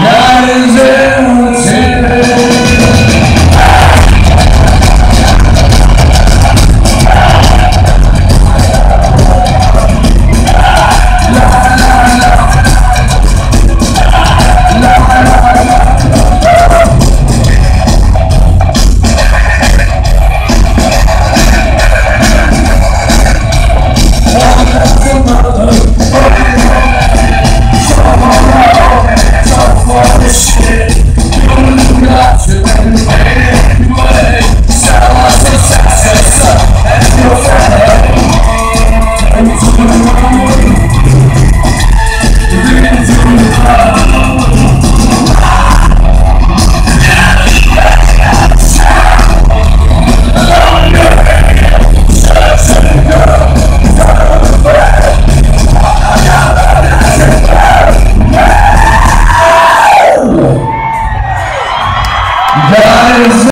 That is it.